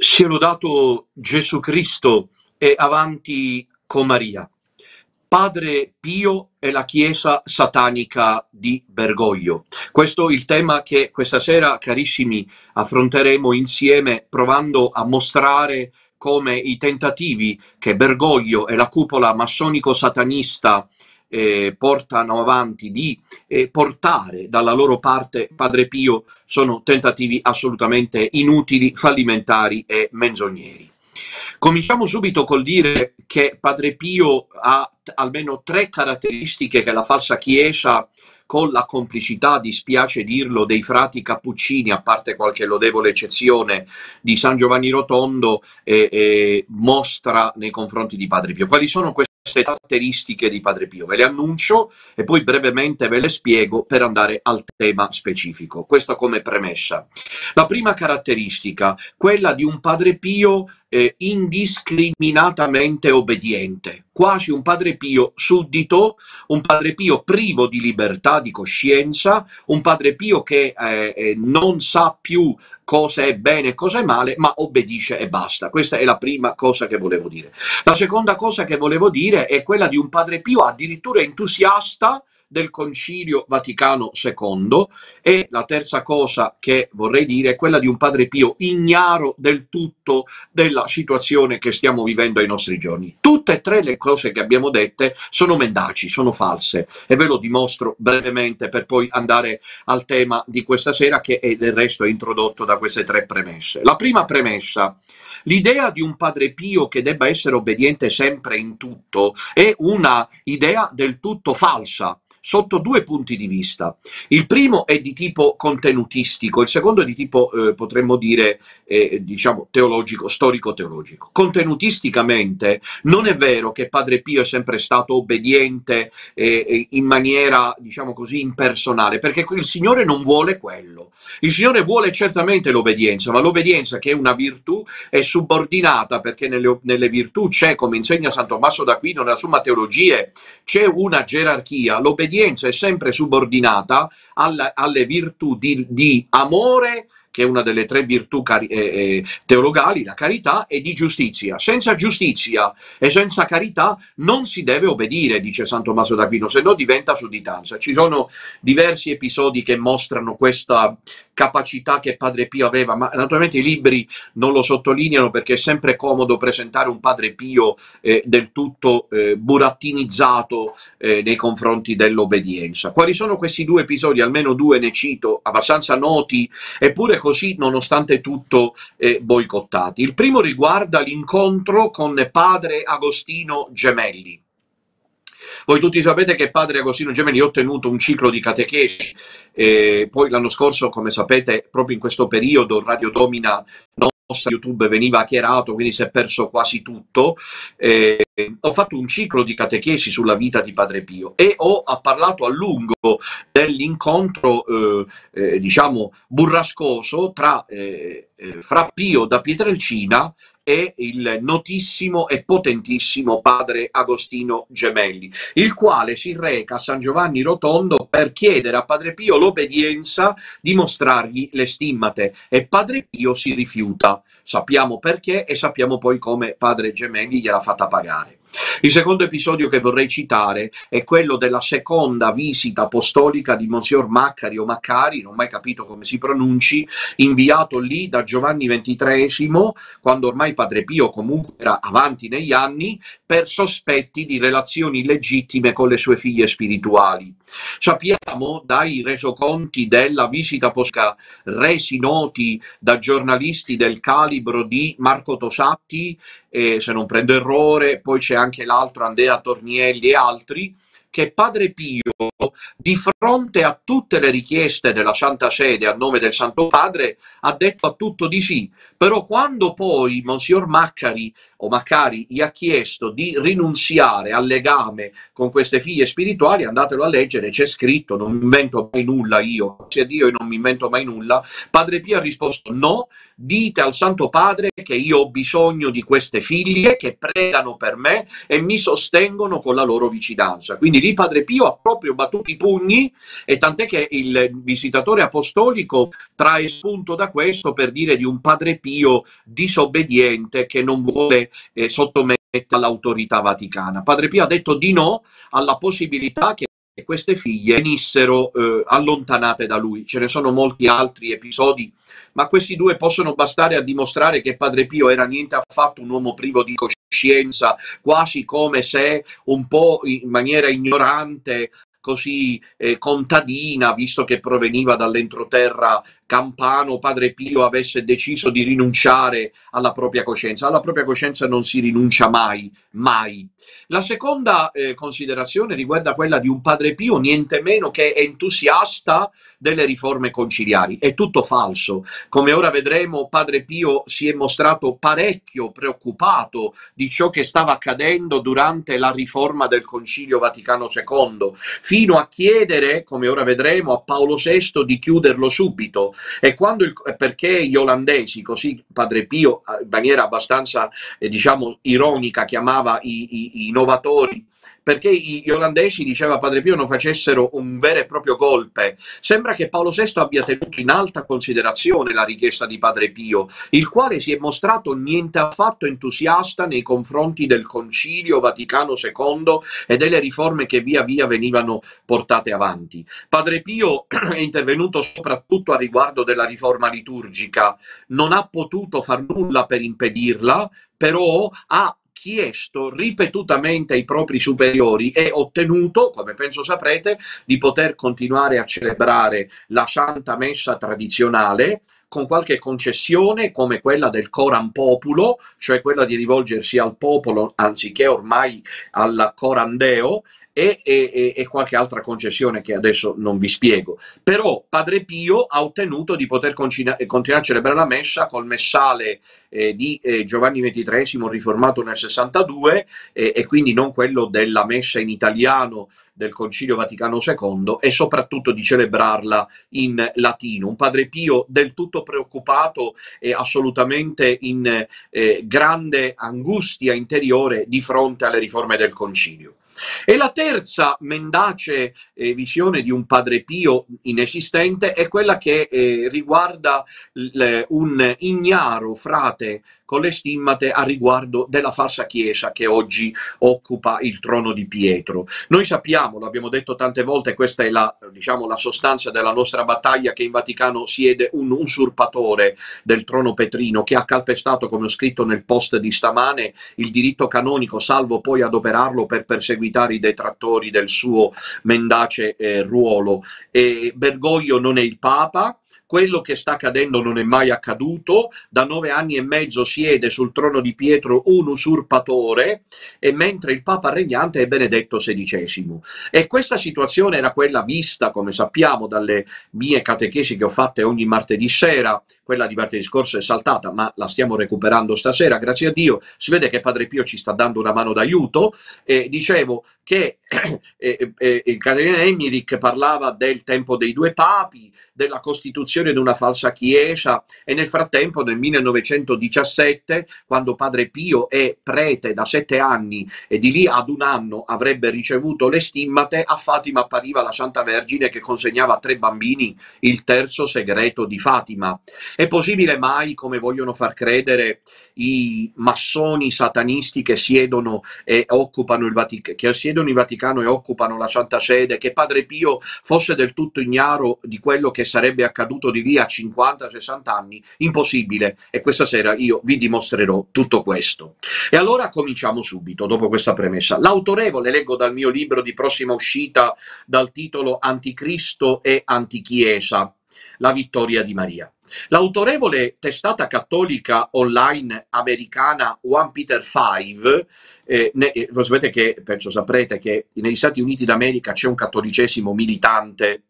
Sia lodato Gesù Cristo e avanti con Maria. Padre Pio e la Chiesa satanica di Bergoglio. Questo è il tema che questa sera, carissimi, affronteremo insieme provando a mostrare come i tentativi che Bergoglio e la cupola massonico-satanista eh, portano avanti di eh, portare dalla loro parte Padre Pio sono tentativi assolutamente inutili, fallimentari e menzogneri. Cominciamo subito col dire che Padre Pio ha almeno tre caratteristiche che la falsa Chiesa con la complicità, dispiace dirlo, dei frati cappuccini, a parte qualche lodevole eccezione di San Giovanni Rotondo, eh, eh, mostra nei confronti di Padre Pio. Quali sono queste? Queste caratteristiche di Padre Pio. Ve le annuncio e poi brevemente ve le spiego per andare al tema specifico. Questo come premessa. La prima caratteristica, quella di un Padre Pio eh, indiscriminatamente obbediente, quasi un Padre Pio suddito, un Padre Pio privo di libertà di coscienza, un Padre Pio che eh, eh, non sa più cosa è bene e cosa è male, ma obbedisce e basta. Questa è la prima cosa che volevo dire. La seconda cosa che volevo dire è quella di un Padre Pio addirittura entusiasta del Concilio Vaticano II e la terza cosa che vorrei dire è quella di un Padre Pio ignaro del tutto della situazione che stiamo vivendo ai nostri giorni. Tutte e tre le cose che abbiamo dette sono mendaci, sono false e ve lo dimostro brevemente per poi andare al tema di questa sera che è del resto è introdotto da queste tre premesse. La prima premessa, l'idea di un Padre Pio che debba essere obbediente sempre in tutto è una idea del tutto falsa sotto due punti di vista. Il primo è di tipo contenutistico, il secondo è di tipo, eh, potremmo dire, eh, diciamo, teologico, storico-teologico. Contenutisticamente non è vero che Padre Pio è sempre stato obbediente eh, in maniera, diciamo così, impersonale, perché il Signore non vuole quello. Il Signore vuole certamente l'obbedienza, ma l'obbedienza che è una virtù è subordinata, perché nelle, nelle virtù c'è, come insegna San Tommaso d'Aquino nella Summa Teologie, c'è una gerarchia, l'obbedienza l'obbedienza è sempre subordinata alla, alle virtù di, di amore, che è una delle tre virtù eh, eh, teologali, la carità, e di giustizia. Senza giustizia e senza carità non si deve obbedire, dice San Tommaso d'Aquino, se no diventa sudditanza. Ci sono diversi episodi che mostrano questa capacità che Padre Pio aveva, ma naturalmente i libri non lo sottolineano perché è sempre comodo presentare un Padre Pio eh, del tutto eh, burattinizzato eh, nei confronti dell'obbedienza. Quali sono questi due episodi? Almeno due ne cito, abbastanza noti, eppure così, nonostante tutto, eh, boicottati. Il primo riguarda l'incontro con Padre Agostino Gemelli. Voi tutti sapete che padre Agostino Gemelli ha ottenuto un ciclo di catechesi, eh, poi l'anno scorso, come sapete, proprio in questo periodo Radio Domina nostra YouTube veniva chiarato, quindi si è perso quasi tutto. Eh, ho fatto un ciclo di catechesi sulla vita di Padre Pio e ho parlato a lungo dell'incontro, eh, eh, diciamo, burrascoso tra eh, eh, Fra Pio da Pietrelcina e il notissimo e potentissimo padre Agostino Gemelli, il quale si reca a San Giovanni Rotondo per chiedere a Padre Pio l'obbedienza di mostrargli le stimmate e Padre Pio si rifiuta. Sappiamo perché e sappiamo poi come Padre Gemelli gliel'ha fatta pagare. Il secondo episodio che vorrei citare è quello della seconda visita apostolica di Monsignor Maccari o Maccari, non ho mai capito come si pronunci, inviato lì da Giovanni XXIII, quando ormai Padre Pio comunque era avanti negli anni, per sospetti di relazioni illegittime con le sue figlie spirituali. Sappiamo dai resoconti della visita apostolica resi noti da giornalisti del calibro di Marco Tosatti, eh, se non prendo errore, poi c'è anche l'altro Andrea Tornielli e altri, che Padre Pio, di fronte a tutte le richieste della Santa Sede a nome del Santo Padre, ha detto a tutto di sì. Però quando poi Monsignor Maccari o Maccari gli ha chiesto di rinunziare al legame con queste figlie spirituali, andatelo a leggere, c'è scritto, non mi invento mai nulla io, sia Dio io non mi invento mai nulla, Padre Pio ha risposto no, dite al Santo Padre che io ho bisogno di queste figlie che pregano per me e mi sostengono con la loro vicinanza. Quindi Quindi lì Padre Pio ha proprio battuto i pugni e tant'è che il visitatore apostolico trae spunto da questo per dire di un Padre Pio disobbediente che non vuole eh, sottomettere all'autorità vaticana. Padre Pio ha detto di no alla possibilità che queste figlie venissero eh, allontanate da lui. Ce ne sono molti altri episodi, ma questi due possono bastare a dimostrare che Padre Pio era niente affatto un uomo privo di coscienza, quasi come se un po' in maniera ignorante così eh, contadina, visto che proveniva dall'entroterra campano, Padre Pio avesse deciso di rinunciare alla propria coscienza. Alla propria coscienza non si rinuncia mai, mai. La seconda eh, considerazione riguarda quella di un Padre Pio niente meno che entusiasta delle riforme conciliari. È tutto falso. Come ora vedremo, Padre Pio si è mostrato parecchio preoccupato di ciò che stava accadendo durante la riforma del Concilio Vaticano II, fino a chiedere, come ora vedremo, a Paolo VI di chiuderlo subito. E quando il, perché gli olandesi, così Padre Pio in maniera abbastanza eh, diciamo ironica chiamava i, i, i innovatori perché gli olandesi, diceva Padre Pio, non facessero un vero e proprio golpe. Sembra che Paolo VI abbia tenuto in alta considerazione la richiesta di Padre Pio, il quale si è mostrato niente affatto entusiasta nei confronti del Concilio Vaticano II e delle riforme che via via venivano portate avanti. Padre Pio è intervenuto soprattutto a riguardo della riforma liturgica, non ha potuto far nulla per impedirla, però ha chiesto ripetutamente ai propri superiori e ottenuto, come penso saprete, di poter continuare a celebrare la Santa Messa tradizionale con qualche concessione come quella del coram populo, cioè quella di rivolgersi al popolo anziché ormai al corandeo, e, e, e, qualche altra concessione che adesso non vi spiego. Però Padre Pio ha ottenuto di poter continuare a celebrare la messa col messale eh, di eh, Giovanni XXIII riformato nel 62 eh, e quindi non quello della messa in italiano del Concilio Vaticano II e soprattutto di celebrarla in latino. Un Padre Pio del tutto preoccupato e assolutamente in eh, grande angustia interiore di fronte alle riforme del Concilio. E la terza mendace eh, visione di un Padre Pio inesistente è quella che eh, riguarda l, un ignaro frate con le stimmate a riguardo della falsa chiesa che oggi occupa il trono di Pietro. Noi sappiamo, l'abbiamo detto tante volte, questa è la, diciamo, la sostanza della nostra battaglia, che in Vaticano siede un usurpatore del trono petrino che ha calpestato, come ho scritto nel post di stamane, il diritto canonico, salvo poi adoperarlo per perseguitare i detrattori del suo mendace eh, ruolo. E Bergoglio non è il Papa, quello che sta accadendo non è mai accaduto, da nove anni e mezzo siede sul trono di Pietro un usurpatore, e mentre il Papa regnante è Benedetto XVI. E questa situazione era quella vista, come sappiamo, dalle mie catechesi che ho fatte ogni martedì sera, quella di martedì scorso è saltata, ma la stiamo recuperando stasera, grazie a Dio, si vede che Padre Pio ci sta dando una mano d'aiuto, e dicevo che eh, eh, il cardinale Emmerich parlava del tempo dei due papi, della costituzione di una falsa chiesa e nel frattempo nel 1917 quando padre Pio è prete da sette anni e di lì ad un anno avrebbe ricevuto le stimmate a Fatima appariva la Santa Vergine che consegnava a tre bambini il terzo segreto di Fatima. È possibile mai come vogliono far credere i massoni satanisti che siedono e occupano il Vaticano in Vaticano e occupano la Santa Sede che padre Pio fosse del tutto ignaro di quello che sarebbe accaduto di lì a 50-60 anni, impossibile. E questa sera io vi dimostrerò tutto questo. E allora cominciamo subito, dopo questa premessa. L'autorevole, leggo dal mio libro di prossima uscita, dal titolo Anticristo e Antichiesa, la vittoria di Maria. L'autorevole testata cattolica online americana One Peter 5, eh, ne, eh, voi sapete che, penso saprete che negli Stati Uniti d'America c'è un cattolicesimo militante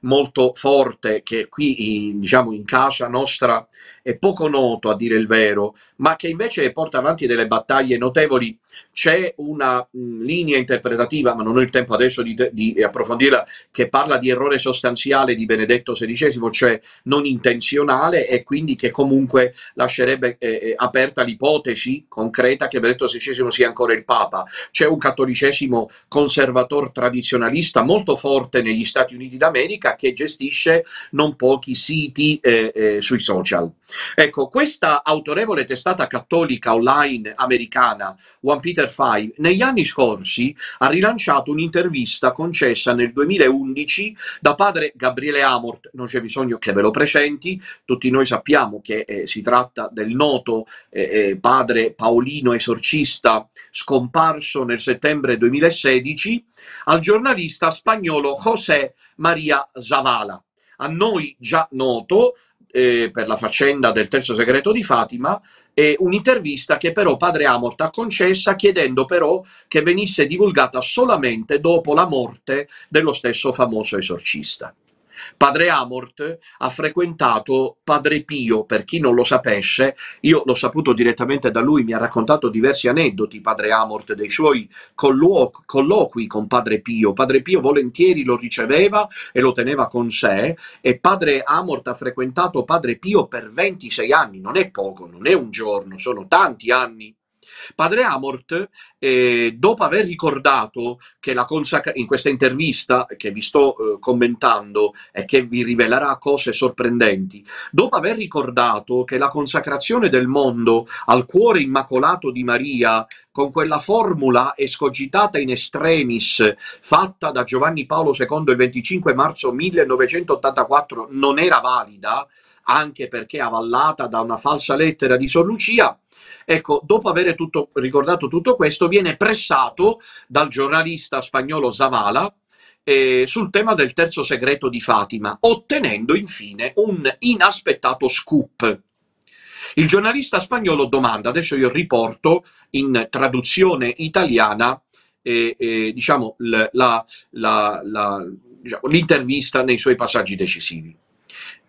molto forte che qui in, diciamo in casa nostra è poco noto a dire il vero, ma che invece porta avanti delle battaglie notevoli. C'è una mh, linea interpretativa, ma non ho il tempo adesso di, di, approfondirla, che parla di errore sostanziale di Benedetto XVI, cioè non intenzionale e quindi che comunque lascerebbe eh, eh aperta l'ipotesi concreta che Benedetto XVI sia ancora il Papa. C'è un cattolicesimo conservatore tradizionalista molto forte negli Stati Uniti d'America che gestisce non pochi siti eh, eh, sui social. Ecco, questa autorevole testata cattolica online americana, One Peter 5, negli anni scorsi ha rilanciato un'intervista concessa nel 2011 da padre Gabriele Amort, non c'è bisogno che ve lo presenti, tutti noi sappiamo che eh, si tratta del noto eh, eh padre Paolino esorcista scomparso nel settembre 2016, al giornalista spagnolo José María Zavala, a noi già noto eh, per la faccenda del terzo segreto di Fatima, e un'intervista che però padre Amort ha concessa chiedendo però che venisse divulgata solamente dopo la morte dello stesso famoso esorcista. Padre Amort ha frequentato Padre Pio, per chi non lo sapesse, io l'ho saputo direttamente da lui, mi ha raccontato diversi aneddoti Padre Amort dei suoi colloqui con Padre Pio. Padre Pio volentieri lo riceveva e lo teneva con sé e Padre Amort ha frequentato Padre Pio per 26 anni, non è poco, non è un giorno, sono tanti anni. Padre Amort, eh, dopo aver ricordato che la consacrazione, in questa intervista che vi sto eh, commentando e che vi rivelerà cose sorprendenti, dopo aver ricordato che la consacrazione del mondo al cuore immacolato di Maria con quella formula escogitata in extremis fatta da Giovanni Paolo II il 25 marzo 1984 non era valida, anche perché avallata da una falsa lettera di Sor Lucia, Ecco, dopo aver tutto, ricordato tutto questo, viene pressato dal giornalista spagnolo Zavala eh, sul tema del terzo segreto di Fatima, ottenendo infine un inaspettato scoop. Il giornalista spagnolo domanda, adesso io riporto in traduzione italiana, eh, eh, diciamo, diciamo, l'intervista nei suoi passaggi decisivi.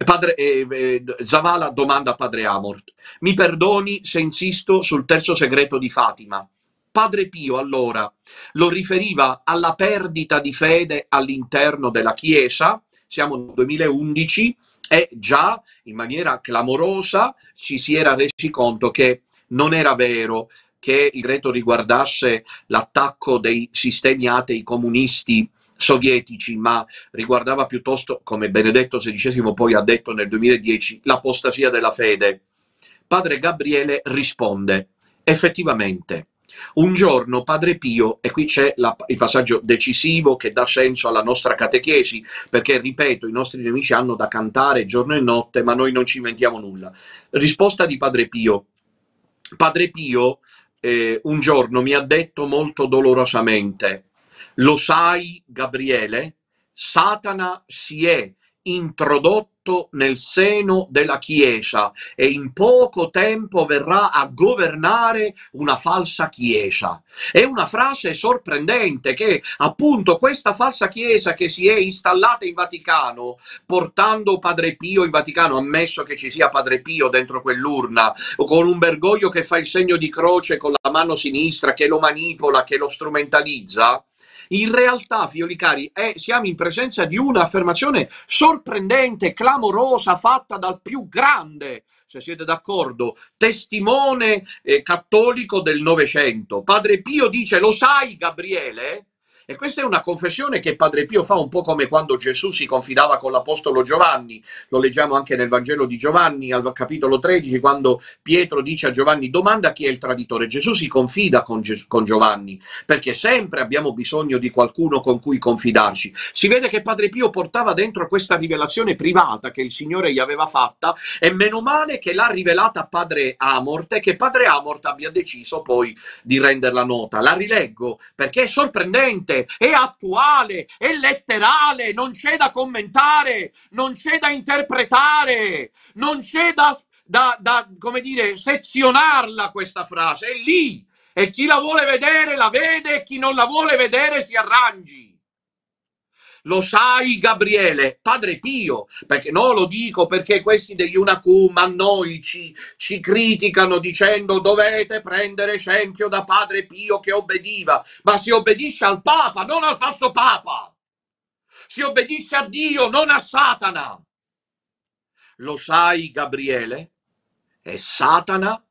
Padre, eh, eh, Zavala domanda a padre Amort, mi perdoni se insisto sul terzo segreto di Fatima. Padre Pio allora lo riferiva alla perdita di fede all'interno della Chiesa, siamo nel 2011, e già in maniera clamorosa ci si era resi conto che non era vero che il segreto riguardasse l'attacco dei sistemi atei comunisti sovietici, ma riguardava piuttosto, come Benedetto XVI poi ha detto nel 2010, l'apostasia della fede. Padre Gabriele risponde, effettivamente, un giorno Padre Pio, e qui c'è la, il passaggio decisivo che dà senso alla nostra catechesi, perché ripeto, i nostri nemici hanno da cantare giorno e notte, ma noi non ci inventiamo nulla. Risposta di Padre Pio. Padre Pio eh, un giorno mi ha detto molto dolorosamente, lo sai, Gabriele? Satana si è introdotto nel seno della Chiesa e in poco tempo verrà a governare una falsa Chiesa. È una frase sorprendente che appunto questa falsa Chiesa che si è installata in Vaticano, portando Padre Pio in Vaticano, ammesso che ci sia Padre Pio dentro quell'urna, con un Bergoglio che fa il segno di croce con la mano sinistra, che lo manipola, che lo strumentalizza, in realtà, figlioli cari, è, siamo in presenza di un'affermazione sorprendente, clamorosa, fatta dal più grande, se siete d'accordo, testimone eh, cattolico del Novecento. Padre Pio dice, lo sai Gabriele? E questa è una confessione che Padre Pio fa un po' come quando Gesù si confidava con l'Apostolo Giovanni, lo leggiamo anche nel Vangelo di Giovanni al capitolo 13, quando Pietro dice a Giovanni domanda chi è il traditore. Gesù si confida con, Ges- con Giovanni, perché sempre abbiamo bisogno di qualcuno con cui confidarci. Si vede che Padre Pio portava dentro questa rivelazione privata che il Signore gli aveva fatta e meno male che l'ha rivelata a Padre Amort e che Padre Amort abbia deciso poi di renderla nota. La rileggo perché è sorprendente presente, è attuale, è letterale, non c'è da commentare, non c'è da interpretare, non c'è da, da, da, come dire, sezionarla questa frase, è lì. E chi la vuole vedere la vede, e chi non la vuole vedere si arrangi. Lo sai, Gabriele, Padre Pio, perché no, lo dico perché questi degli Unacum a noi ci, ci criticano dicendo dovete prendere esempio da Padre Pio che obbediva, ma si obbedisce al Papa, non al falso Papa. Si obbedisce a Dio, non a Satana. Lo sai, Gabriele? È Satana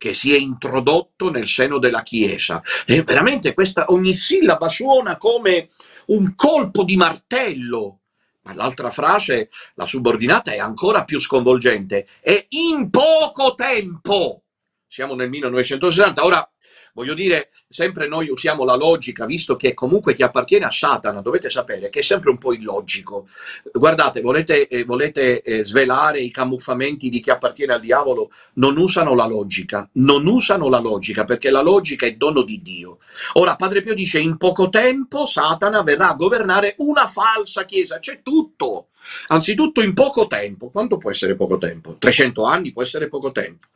che si è introdotto nel seno della Chiesa. E veramente questa ogni sillaba suona come un colpo di martello. Ma l'altra frase, la subordinata, è ancora più sconvolgente. E in poco tempo. Siamo nel 1960. Ora, Voglio dire, sempre noi usiamo la logica, visto che comunque chi appartiene a Satana, dovete sapere che è sempre un po' illogico. Guardate, volete, eh, volete eh, svelare i camuffamenti di chi appartiene al diavolo? Non usano la logica, non usano la logica, perché la logica è dono di Dio. Ora, Padre Pio dice, in poco tempo Satana verrà a governare una falsa chiesa, c'è tutto. Anzitutto in poco tempo. Quanto può essere poco tempo? 300 anni può essere poco tempo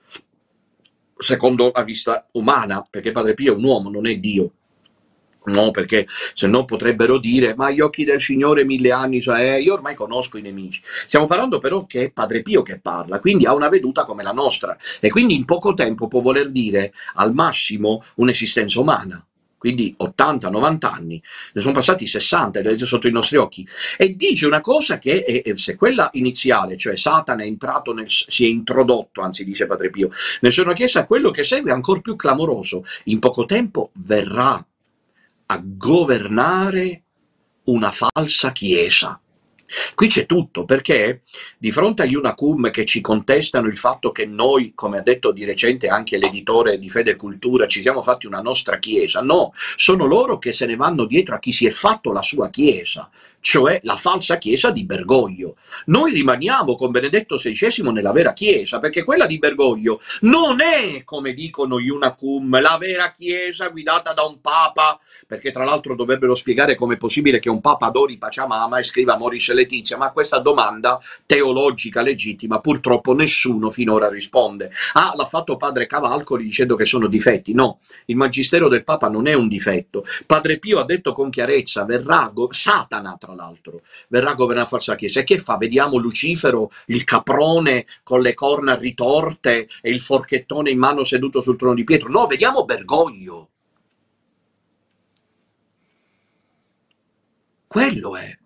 secondo la vista umana, perché Padre Pio è un uomo, non è Dio. No, perché se no potrebbero dire, ma gli occhi del Signore mille anni, cioè, io ormai conosco i nemici. Stiamo parlando però che è Padre Pio che parla, quindi ha una veduta come la nostra e quindi in poco tempo può voler dire al massimo un'esistenza umana quindi 80-90 anni, ne sono passati 60, vedete sotto i nostri occhi, e dice una cosa che è, se quella iniziale, cioè Satana è entrato, nel, si è introdotto, anzi dice Padre Pio, nessuna chiesa, quello che segue è ancora più clamoroso, in poco tempo verrà a governare una falsa chiesa. Qui c'è tutto, perché di fronte agli Unacum che ci contestano il fatto che noi, come ha detto di recente anche l'editore di Fede e Cultura, ci siamo fatti una nostra chiesa, no, sono loro che se ne vanno dietro a chi si è fatto la sua chiesa, cioè la falsa chiesa di Bergoglio. Noi rimaniamo con Benedetto XVI nella vera chiesa, perché quella di Bergoglio non è, come dicono gli Unacum, la vera chiesa guidata da un papa, perché tra l'altro dovrebbero spiegare come è possibile che un papa adori Pachamama e scriva Moris Letizia, ma a questa domanda teologica legittima purtroppo nessuno finora risponde. Ah, l'ha fatto padre Cavalcoli dicendo che sono difetti. No, il magistero del papa non è un difetto. Padre Pio ha detto con chiarezza, verrà Satana, tra l'altro, verrà a governare la falsa chiesa. E che fa? Vediamo Lucifero, il caprone con le corna ritorte e il forchettone in mano seduto sul trono di Pietro. No, vediamo Bergoglio. Quello è.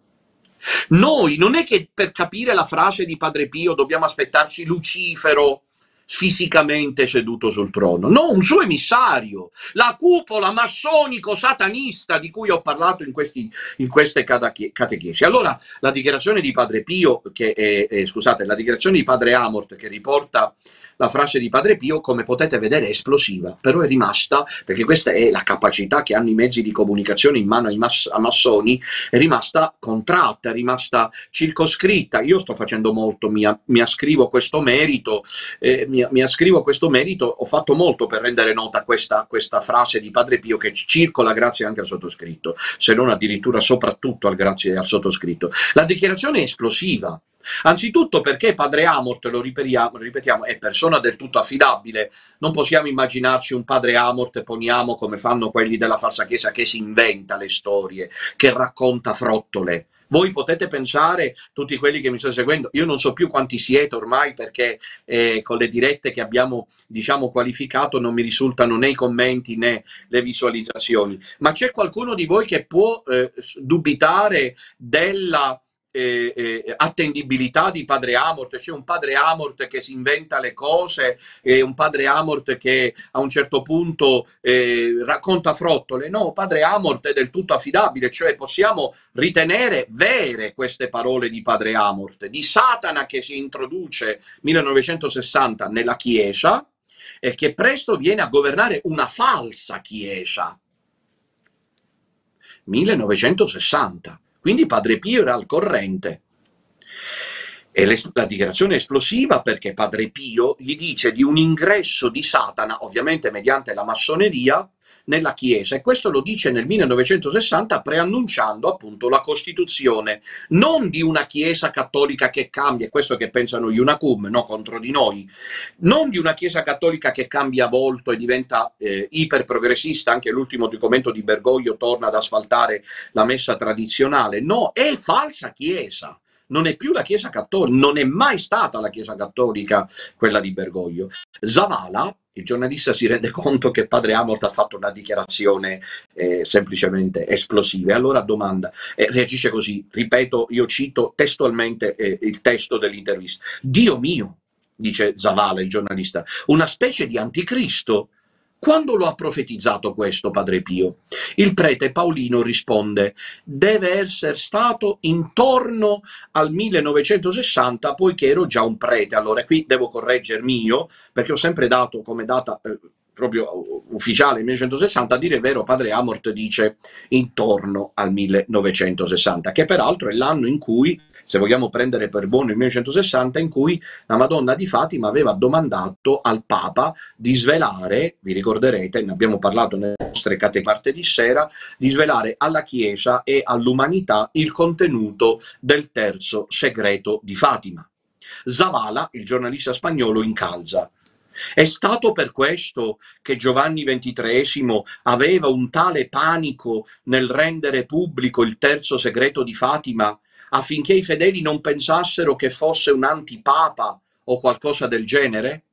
Noi non è che per capire la frase di Padre Pio dobbiamo aspettarci Lucifero fisicamente seduto sul trono, no, un suo emissario, la cupola massonico-satanista di cui ho parlato in, questi, in queste catechesi. Allora, la dichiarazione di Padre Pio, che è, è, scusate, la dichiarazione di Padre Amort che riporta la frase di Padre Pio, come potete vedere, è esplosiva, però è rimasta, perché questa è la capacità che hanno i mezzi di comunicazione in mano ai mass massoni, è rimasta contratta, è rimasta circoscritta. Io sto facendo molto, mi, mi ascrivo questo merito, eh, mi, mi, ascrivo questo merito, ho fatto molto per rendere nota questa, questa frase di Padre Pio che circola grazie anche al sottoscritto, se non addirittura soprattutto al grazie al sottoscritto. La dichiarazione è esplosiva, Anzitutto perché padre Amort, lo ripetiamo, è persona del tutto affidabile. Non possiamo immaginarci un padre Amort, poniamo come fanno quelli della falsa chiesa, che si inventa le storie, che racconta frottole. Voi potete pensare, tutti quelli che mi state seguendo, io non so più quanti siete ormai perché eh, con le dirette che abbiamo diciamo qualificato non mi risultano né i commenti né le visualizzazioni, ma c'è qualcuno di voi che può eh, dubitare della eh, eh, attendibilità di padre Amort, c'è un padre Amort che si inventa le cose e un padre Amort che a un certo punto eh, racconta frottole. No, padre Amort è del tutto affidabile, cioè possiamo ritenere vere queste parole di padre Amort, di Satana che si introduce 1960 nella Chiesa e che presto viene a governare una falsa Chiesa. 1960 quindi Padre Pio era al corrente. E la dichiarazione è esplosiva perché Padre Pio gli dice di un ingresso di Satana, ovviamente mediante la massoneria, nella Chiesa. E questo lo dice nel 1960 preannunciando appunto la Costituzione. Non di una Chiesa cattolica che cambia, è questo che pensano gli Unacum, no, contro di noi, non di una Chiesa cattolica che cambia volto e diventa eh, iperprogressista, anche l'ultimo documento di Bergoglio torna ad asfaltare la messa tradizionale, no, è falsa Chiesa non è più la Chiesa cattolica, non è mai stata la Chiesa cattolica quella di Bergoglio. Zavala, il giornalista si rende conto che padre Amort ha fatto una dichiarazione eh, semplicemente esplosiva. E allora domanda, eh, reagisce così, ripeto, io cito testualmente eh, il testo dell'intervista, Dio mio, dice Zavala, il giornalista, una specie di anticristo quando lo ha profetizzato questo Padre Pio? Il prete Paolino risponde, deve essere stato intorno al 1960, poiché ero già un prete. Allora qui devo correggermi io, perché ho sempre dato come data eh, proprio ufficiale 1960, a dire il vero Padre Amort dice intorno al 1960, che peraltro è l'anno in cui se vogliamo prendere per buono il 1960, in cui la Madonna di Fatima aveva domandato al Papa di svelare, vi ricorderete, ne abbiamo parlato nelle nostre catene martedì sera, di svelare alla Chiesa e all'umanità il contenuto del terzo segreto di Fatima. Zavala, il giornalista spagnolo, incalza. È stato per questo che Giovanni XXIII aveva un tale panico nel rendere pubblico il terzo segreto di Fatima affinché i fedeli non pensassero che fosse un antipapa o qualcosa del genere?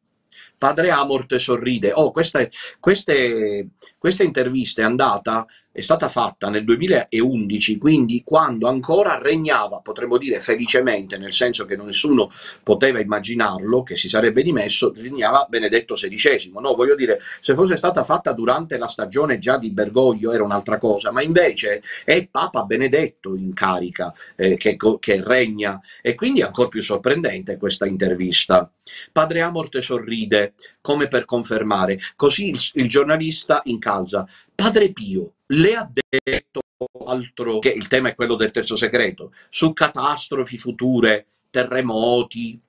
Padre Amort sorride. Oh, questa, queste, questa intervista è andata è stata fatta nel 2011, quindi quando ancora regnava, potremmo dire felicemente, nel senso che nessuno poteva immaginarlo, che si sarebbe dimesso, regnava Benedetto XVI. No, voglio dire, se fosse stata fatta durante la stagione già di Bergoglio era un'altra cosa, ma invece è Papa Benedetto in carica eh, che, che regna e quindi è ancora più sorprendente questa intervista. Padre Amorte sorride, come per confermare, così il, il giornalista incalza. Padre Pio, le ha detto altro che il tema è quello del terzo segreto, su catastrofi future, terremoti,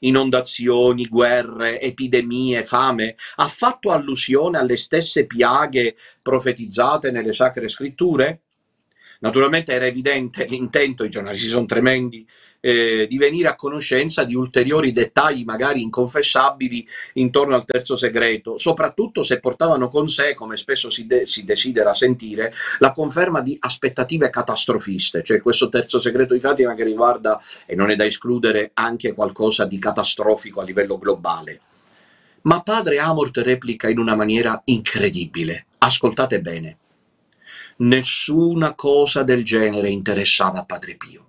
inondazioni, guerre, epidemie, fame, ha fatto allusione alle stesse piaghe profetizzate nelle sacre scritture? Naturalmente era evidente l'intento, i giornalisti sono tremendi, eh, di venire a conoscenza di ulteriori dettagli magari inconfessabili intorno al terzo segreto, soprattutto se portavano con sé, come spesso si, de- si desidera sentire, la conferma di aspettative catastrofiste, cioè questo terzo segreto di Fatima che riguarda, e non è da escludere, anche qualcosa di catastrofico a livello globale. Ma padre Amort replica in una maniera incredibile. Ascoltate bene. Nessuna cosa del genere interessava padre Pio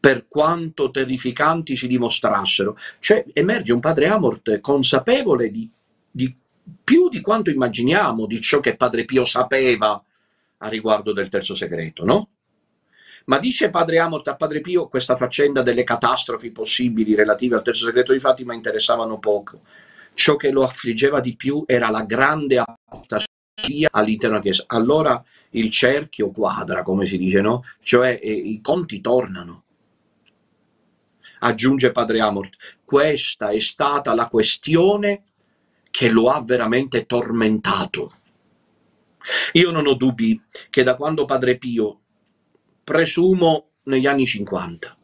per quanto terrificanti si dimostrassero. Cioè emerge un padre Amort consapevole di, di più di quanto immaginiamo di ciò che padre Pio sapeva a riguardo del terzo segreto, no? Ma dice padre Amort a padre Pio questa faccenda delle catastrofi possibili relative al terzo segreto di Fatima interessavano poco. Ciò che lo affliggeva di più era la grande apostasia all'interno della Chiesa. Allora il cerchio quadra, come si dice, no? Cioè eh, i conti tornano aggiunge padre Amort, questa è stata la questione che lo ha veramente tormentato. Io non ho dubbi che da quando padre Pio, presumo negli anni 50,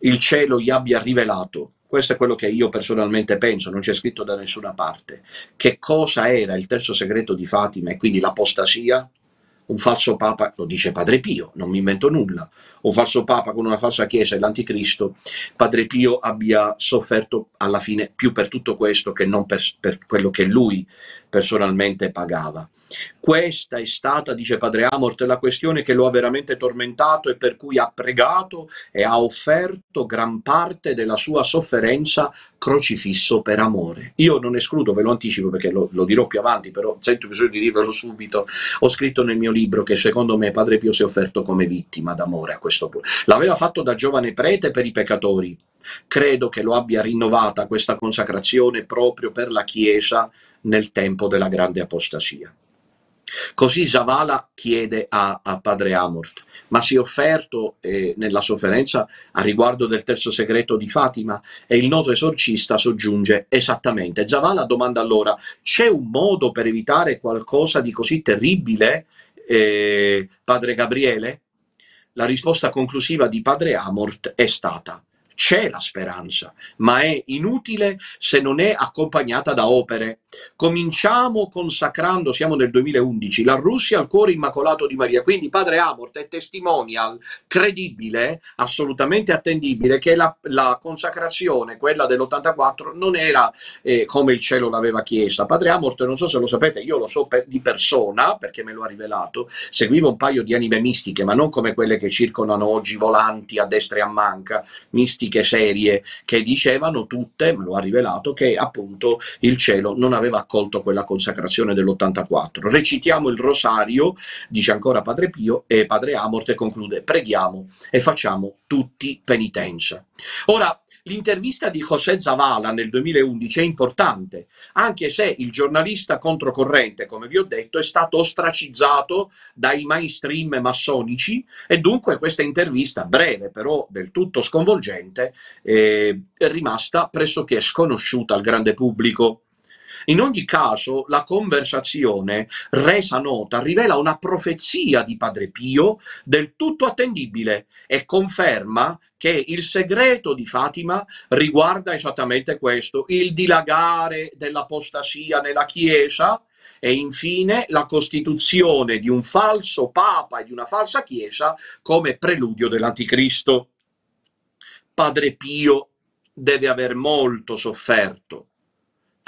il cielo gli abbia rivelato, questo è quello che io personalmente penso, non c'è scritto da nessuna parte, che cosa era il terzo segreto di Fatima e quindi l'apostasia, un falso papa, lo dice Padre Pio, non mi invento nulla, un falso papa con una falsa chiesa e l'anticristo, Padre Pio abbia sofferto alla fine più per tutto questo che non per, per quello che lui personalmente pagava. Questa è stata, dice padre Amort, la questione che lo ha veramente tormentato e per cui ha pregato e ha offerto gran parte della sua sofferenza crocifisso per amore. Io non escludo, ve lo anticipo perché lo, lo dirò più avanti, però sento bisogno di dirvelo subito. Ho scritto nel mio libro che secondo me padre Pio si è offerto come vittima d'amore a questo punto. L'aveva fatto da giovane prete per i peccatori. Credo che lo abbia rinnovata questa consacrazione proprio per la Chiesa nel tempo della grande apostasia. Così Zavala chiede a, a padre Amort, ma si è offerto eh, nella sofferenza a riguardo del terzo segreto di Fatima e il noto esorcista soggiunge esattamente. Zavala domanda allora, c'è un modo per evitare qualcosa di così terribile, eh, padre Gabriele? La risposta conclusiva di padre Amort è stata c'è la speranza, ma è inutile se non è accompagnata da opere. Cominciamo consacrando, siamo nel 2011, la Russia al cuore immacolato di Maria. Quindi padre Amort è testimonial credibile, assolutamente attendibile, che la, la consacrazione, quella dell'84, non era eh, come il cielo l'aveva chiesta. Padre Amort, non so se lo sapete, io lo so per, di persona, perché me lo ha rivelato, seguivo un paio di anime mistiche, ma non come quelle che circolano oggi volanti a destra e a manca, mistiche critiche serie che dicevano tutte, me lo ha rivelato, che appunto il cielo non aveva accolto quella consacrazione dell'84. Recitiamo il rosario, dice ancora Padre Pio, e Padre Amorte conclude, preghiamo e facciamo tutti penitenza. Ora, L'intervista di José Zavala nel 2011 è importante, anche se il giornalista controcorrente, come vi ho detto, è stato ostracizzato dai mainstream massonici e dunque questa intervista, breve però del tutto sconvolgente, eh, è rimasta pressoché sconosciuta al grande pubblico. In ogni caso, la conversazione resa nota rivela una profezia di Padre Pio del tutto attendibile e conferma che il segreto di Fatima riguarda esattamente questo, il dilagare dell'apostasia nella Chiesa e infine la costituzione di un falso Papa e di una falsa Chiesa come preludio dell'Anticristo. Padre Pio deve aver molto sofferto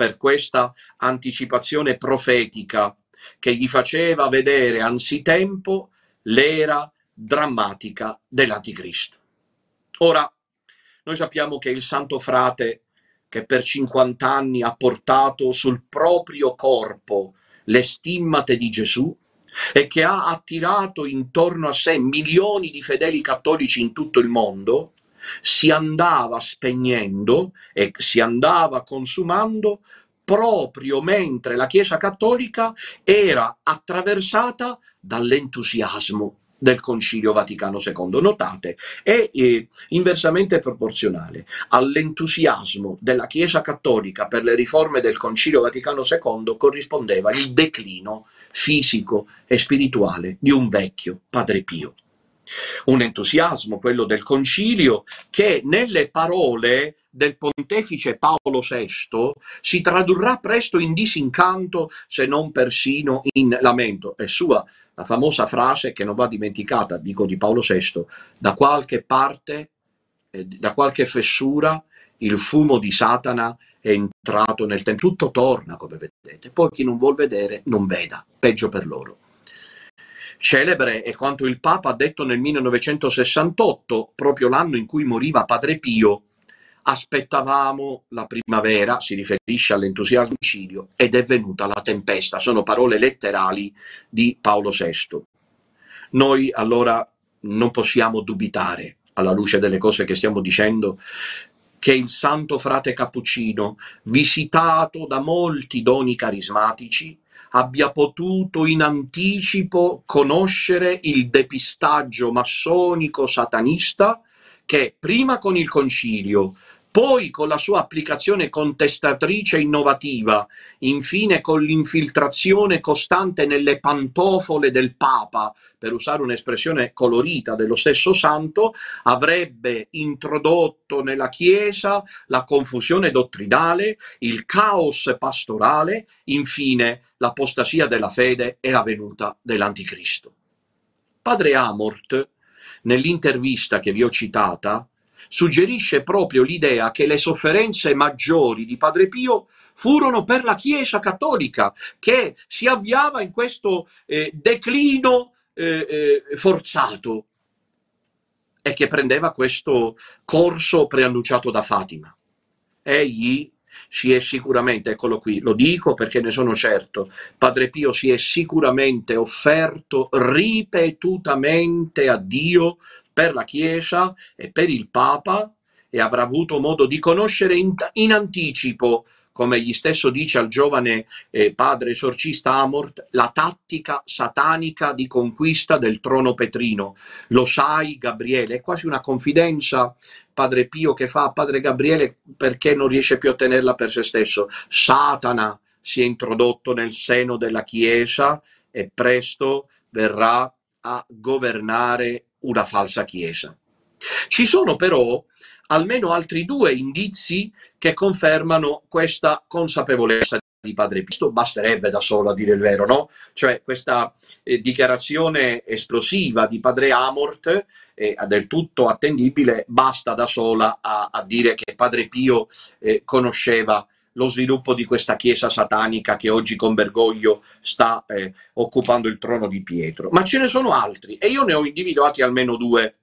per questa anticipazione profetica che gli faceva vedere anzitempo l'era drammatica dell'Anticristo. Ora, noi sappiamo che il santo frate che per 50 anni ha portato sul proprio corpo le stimmate di Gesù e che ha attirato intorno a sé milioni di fedeli cattolici in tutto il mondo, si andava spegnendo e si andava consumando proprio mentre la Chiesa cattolica era attraversata dall'entusiasmo del Concilio Vaticano II. Notate, è eh, inversamente proporzionale all'entusiasmo della Chiesa cattolica per le riforme del Concilio Vaticano II corrispondeva il declino fisico e spirituale di un vecchio Padre Pio. Un entusiasmo, quello del concilio, che nelle parole del pontefice Paolo VI si tradurrà presto in disincanto, se non persino in lamento. È sua la famosa frase che non va dimenticata, dico di Paolo VI, da qualche parte, eh, da qualche fessura, il fumo di Satana è entrato nel tempio. Tutto torna, come vedete. Poi chi non vuol vedere, non veda. Peggio per loro. Celebre è quanto il Papa ha detto nel 1968, proprio l'anno in cui moriva Padre Pio, aspettavamo la primavera, si riferisce all'entusiasmo Cirio, ed è venuta la tempesta. Sono parole letterali di Paolo VI. Noi allora non possiamo dubitare, alla luce delle cose che stiamo dicendo, che il santo frate Cappuccino, visitato da molti doni carismatici, abbia potuto in anticipo conoscere il depistaggio massonico satanista che prima con il concilio, poi con la sua applicazione contestatrice innovativa, infine con l'infiltrazione costante nelle pantofole del Papa, per usare un'espressione colorita dello stesso santo, avrebbe introdotto nella Chiesa la confusione dottrinale, il caos pastorale, infine l'apostasia della fede e la venuta dell'Anticristo. Padre Amort, nell'intervista che vi ho citata, suggerisce proprio l'idea che le sofferenze maggiori di Padre Pio furono per la Chiesa cattolica, che si avviava in questo eh, declino eh, eh, forzato e che prendeva questo corso preannunciato da Fatima. Egli si è sicuramente, eccolo qui, lo dico perché ne sono certo, Padre Pio si è sicuramente offerto ripetutamente a Dio per la Chiesa e per il Papa e avrà avuto modo di conoscere in, in anticipo come gli stesso dice al giovane eh, padre esorcista Amort, la tattica satanica di conquista del trono petrino. Lo sai, Gabriele? È quasi una confidenza padre Pio che fa a padre Gabriele perché non riesce più a tenerla per se stesso. Satana si è introdotto nel seno della Chiesa e presto verrà a governare una falsa Chiesa. Ci sono però almeno altri due indizi che confermano questa consapevolezza di Padre Pio. Basterebbe da solo a dire il vero, no? Cioè questa eh, dichiarazione esplosiva di Padre Amort eh, del tutto attendibile basta da sola a, a dire che Padre Pio eh, conosceva lo sviluppo di questa chiesa satanica che oggi con Bergoglio sta eh, occupando il trono di Pietro. Ma ce ne sono altri e io ne ho individuati almeno due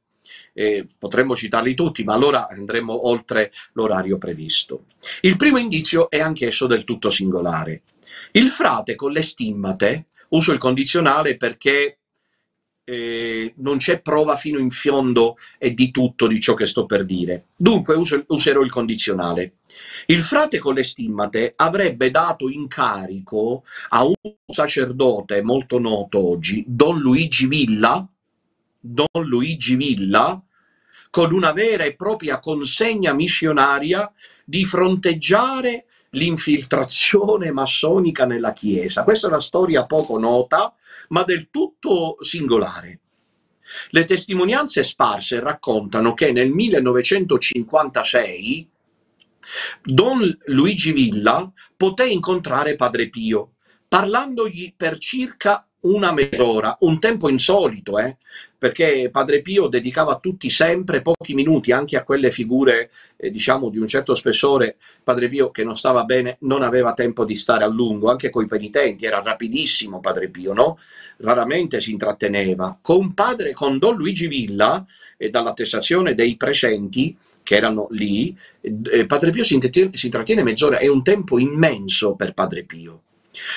eh, potremmo citarli tutti, ma allora andremo oltre l'orario previsto. Il primo indizio è anch'esso del tutto singolare. Il frate con le stimmate, uso il condizionale perché eh, non c'è prova fino in fondo e di tutto di ciò che sto per dire. Dunque uso, userò il condizionale. Il frate con le stimmate avrebbe dato incarico a un sacerdote molto noto oggi, Don Luigi Villa, Don Luigi Villa, con una vera e propria consegna missionaria di fronteggiare l'infiltrazione massonica nella Chiesa. Questa è una storia poco nota, ma del tutto singolare. Le testimonianze sparse raccontano che nel 1956 Don Luigi Villa poté incontrare Padre Pio, parlandogli per circa una mezz'ora, un tempo insolito, eh? perché Padre Pio dedicava a tutti sempre pochi minuti, anche a quelle figure, eh, diciamo, di un certo spessore. Padre Pio, che non stava bene, non aveva tempo di stare a lungo, anche coi penitenti, era rapidissimo Padre Pio, no? Raramente si intratteneva. Con, padre, con Don Luigi Villa, e dall'attestazione dei presenti, che erano lì, eh, Padre Pio si si intrattiene mezz'ora, è un tempo immenso per Padre Pio.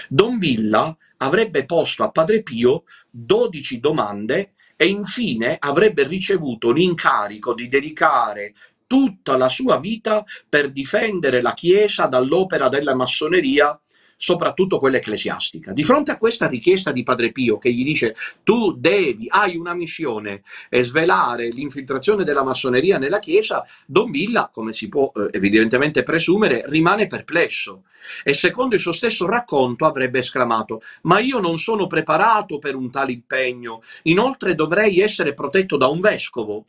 Don Villa avrebbe posto a Padre Pio 12 domande e infine avrebbe ricevuto l'incarico di dedicare tutta la sua vita per difendere la Chiesa dall'opera della massoneria soprattutto quella ecclesiastica. Di fronte a questa richiesta di Padre Pio che gli dice tu devi, hai una missione e svelare l'infiltrazione della massoneria nella Chiesa, Don Villa, come si può eh, evidentemente presumere, rimane perplesso e secondo il suo stesso racconto avrebbe esclamato ma io non sono preparato per un tale impegno, inoltre dovrei essere protetto da un vescovo.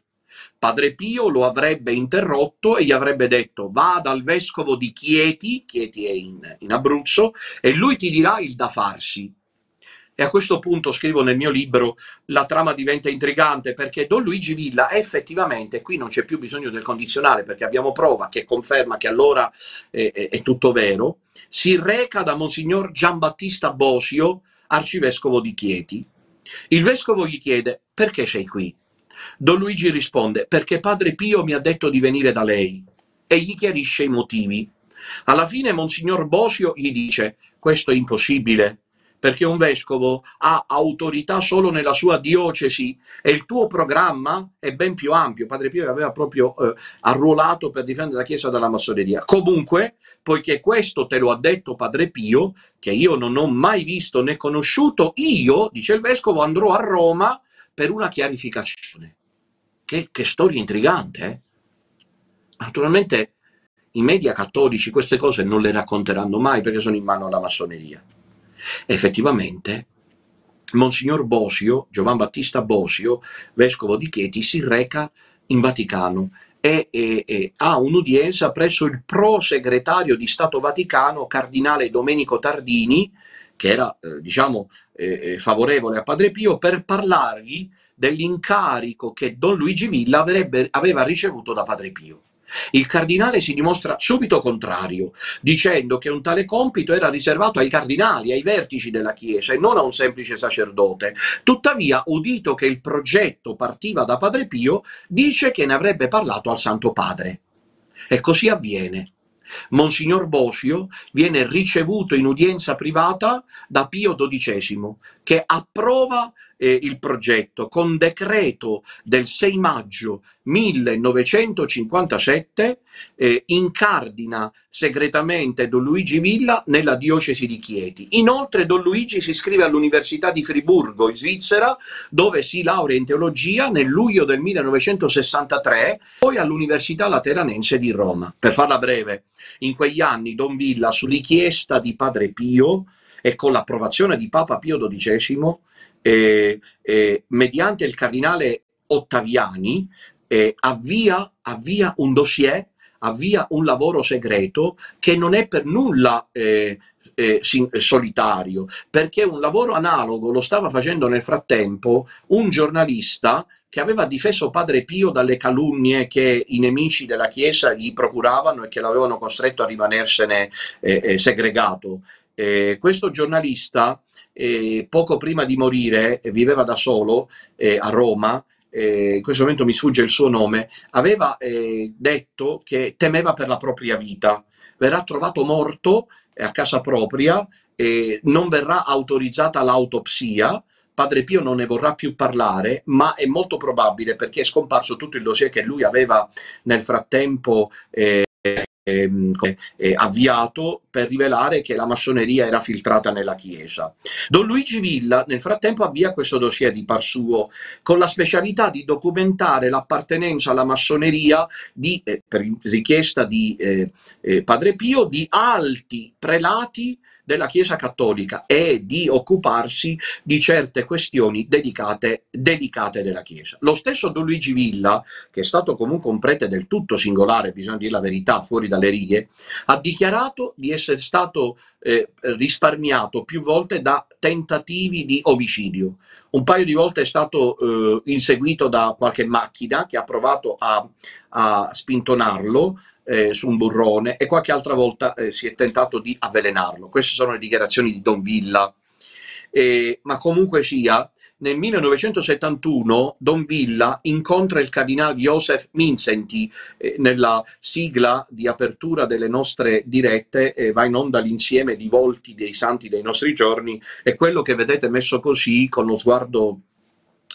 Padre Pio lo avrebbe interrotto e gli avrebbe detto va dal vescovo di Chieti, Chieti è in, in Abruzzo, e lui ti dirà il da farsi. E a questo punto scrivo nel mio libro la trama diventa intrigante perché Don Luigi Villa effettivamente, qui non c'è più bisogno del condizionale perché abbiamo prova che conferma che allora è, è, è tutto vero, si reca da Monsignor Giambattista Bosio, arcivescovo di Chieti. Il vescovo gli chiede perché sei qui? Don Luigi risponde perché padre Pio mi ha detto di venire da lei e gli chiarisce i motivi. Alla fine Monsignor Bosio gli dice questo è impossibile perché un vescovo ha autorità solo nella sua diocesi e il tuo programma è ben più ampio. Padre Pio aveva proprio eh, arruolato per difendere la Chiesa dalla massoneria. Comunque, poiché questo te lo ha detto Padre Pio, che io non ho mai visto né conosciuto, io, dice il vescovo, andrò a Roma per una chiarificazione. Che, che storia intrigante, eh? Naturalmente i media cattolici queste cose non le racconteranno mai perché sono in mano alla massoneria. Effettivamente, Monsignor Bosio, Giovan Battista Bosio, vescovo di Chieti, si reca in Vaticano e, e, e, ha un'udienza presso il pro-segretario di Stato Vaticano, cardinale Domenico Tardini, che era eh, diciamo eh, eh, favorevole a Padre Pio, per parlargli dell'incarico che Don Luigi Villa avrebbe, aveva ricevuto da Padre Pio. Il cardinale si dimostra subito contrario, dicendo che un tale compito era riservato ai cardinali, ai vertici della Chiesa e non a un semplice sacerdote. Tuttavia, udito che il progetto partiva da Padre Pio, dice che ne avrebbe parlato al Santo Padre. E così avviene. Monsignor Bosio viene ricevuto in udienza privata da Pio XII, che approva eh, il progetto con decreto del 6 maggio 1957 eh, incardina segretamente Don Luigi Villa nella diocesi di Chieti. Inoltre Don Luigi si iscrive all'Università di Friburgo in Svizzera dove si laurea in teologia nel luglio del 1963, poi all'Università Lateranense di Roma. Per farla breve, in quegli anni Don Villa su richiesta di Padre Pio e con l'approvazione di Papa Pio XII eh, eh, mediante il cardinale Ottaviani eh, avvia, avvia, un dossier, avvia un lavoro segreto che non è per nulla eh, eh, solitario, perché un lavoro analogo lo stava facendo nel frattempo un giornalista che aveva difeso Padre Pio dalle calunnie che i nemici della Chiesa gli procuravano e che l'avevano costretto a rimanersene eh, segregato. Eh, questo giornalista, eh, poco prima di morire, viveva da solo eh, a Roma, in questo momento mi sfugge il suo nome, aveva detto che temeva per la propria vita. Verrà trovato morto a casa propria, non verrà autorizzata l'autopsia, Padre Pio non ne vorrà più parlare, ma è molto probabile perché è scomparso tutto il dossier che lui aveva nel frattempo eh, Ehm, eh, avviato per rivelare che la massoneria era filtrata nella Chiesa. Don Luigi Villa nel frattempo avvia questo dossier di par suo con la specialità di documentare l'appartenenza alla massoneria di, eh, per richiesta di eh, eh Padre Pio di alti prelati della Chiesa Cattolica e di occuparsi di certe questioni delicate, delicate della Chiesa. Lo stesso Don Luigi Villa, che è stato comunque un prete del tutto singolare, bisogna dire la verità, fuori dalle righe, ha dichiarato di essere stato eh, risparmiato più volte da tentativi di omicidio. Un paio di volte è stato eh, inseguito da qualche macchina che ha provato a, a spintonarlo, eh, su un burrone e qualche altra volta eh, si è tentato di avvelenarlo. Queste sono le dichiarazioni di Don Villa. Eh, ma comunque sia, nel 1971 Don Villa incontra il cardinale Joseph Mincenti eh, nella sigla di apertura delle nostre dirette, eh, va in onda l'insieme di volti dei santi dei nostri giorni e quello che vedete messo così con lo sguardo